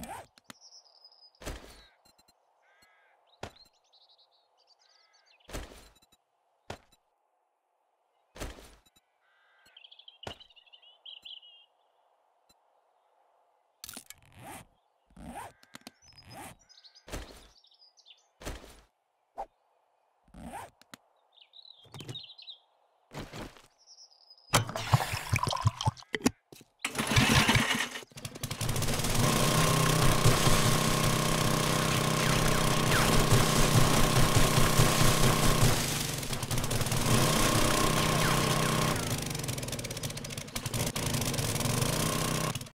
Yeah.